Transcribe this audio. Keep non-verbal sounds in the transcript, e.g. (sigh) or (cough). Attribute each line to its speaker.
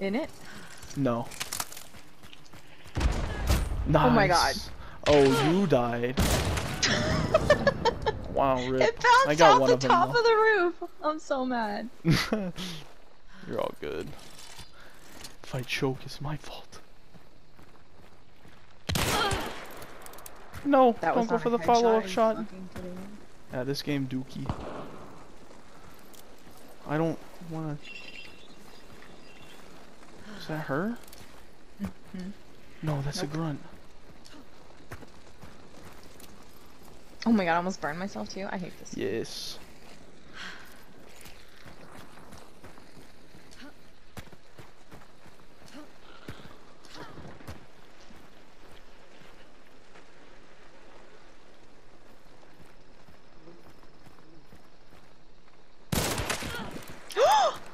Speaker 1: In it?
Speaker 2: No. Nice.
Speaker 1: Oh my God.
Speaker 2: Oh, you died. (laughs) wow, rip.
Speaker 1: It
Speaker 2: I
Speaker 1: bounced
Speaker 2: got
Speaker 1: off
Speaker 2: one
Speaker 1: the
Speaker 2: of
Speaker 1: top
Speaker 2: though.
Speaker 1: of the roof. I'm so mad. (laughs)
Speaker 2: You're all good. If I choke, it's my fault. No,
Speaker 1: That
Speaker 2: don't go for the follow-up shot.
Speaker 1: you fucking kidding me?
Speaker 2: Yeah, this game dookie. I don't wanna. Is that her?
Speaker 1: Mm -hmm.
Speaker 2: No, that's
Speaker 1: nope.
Speaker 2: a grunt.
Speaker 1: Oh my god, I almost burned myself too. I hate this.
Speaker 2: Yes. (gasps) (gasps)